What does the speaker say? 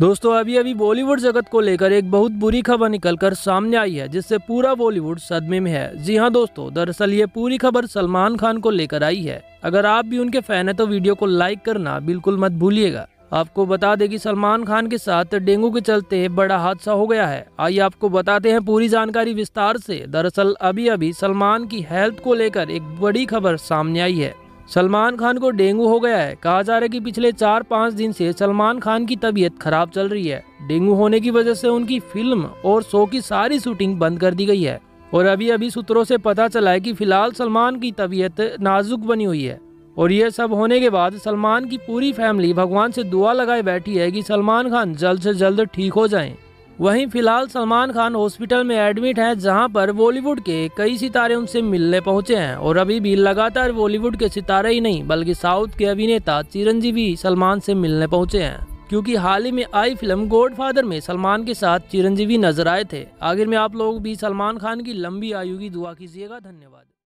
दोस्तों, अभी अभी बॉलीवुड जगत को लेकर एक बहुत बुरी खबर निकलकर सामने आई है, जिससे पूरा बॉलीवुड सदमे में है। जी हाँ दोस्तों, दरअसल ये पूरी खबर सलमान खान को लेकर आई है। अगर आप भी उनके फ़ैन है तो वीडियो को लाइक करना बिल्कुल मत भूलिएगा। आपको बता दें कि सलमान खान के साथ डेंगू के चलते बड़ा हादसा हो गया है। आइए आपको बताते हैं पूरी जानकारी विस्तार से। दरअसल अभी अभी सलमान की हेल्थ को लेकर एक बड़ी खबर सामने आई है। सलमान खान को डेंगू हो गया है। कहा जा रहा है कि पिछले चार पाँच दिन से सलमान खान की तबीयत खराब चल रही है। डेंगू होने की वजह से उनकी फ़िल्म और शो की सारी शूटिंग बंद कर दी गई है। और अभी अभी सूत्रों से पता चला है कि फ़िलहाल सलमान की तबीयत नाजुक बनी हुई है। और यह सब होने के बाद सलमान की पूरी फैमिली भगवान से दुआ लगाए बैठी है कि सलमान खान जल्द से जल्द ठीक हो जाएँ। वहीं फ़िलहाल सलमान खान हॉस्पिटल में एडमिट हैं, जहाँ पर बॉलीवुड के कई सितारे उनसे मिलने पहुँचे हैं। और अभी भी लगातार बॉलीवुड के सितारे ही नहीं, बल्कि साउथ के अभिनेता चिरंजीवी सलमान से मिलने पहुँचे हैं। क्योंकि हाल ही में आई फ़िल्म गॉडफादर में सलमान के साथ चिरंजीवी नज़र आए थे। आखिर में आप लोग भी सलमान खान की लंबी आयु की दुआ कीजिएगा। धन्यवाद।